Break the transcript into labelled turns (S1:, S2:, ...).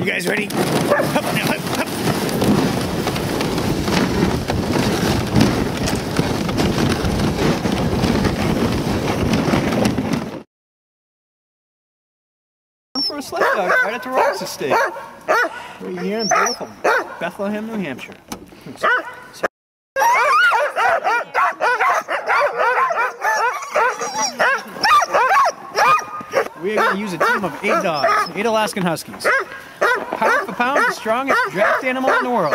S1: You guys ready? For a sled dog right at the Rocks Estate. Right here in beautiful Bethlehem, New Hampshire. We're going to use a team of eight dogs, eight Alaskan Huskies. Pound for the strongest draft animal in the world.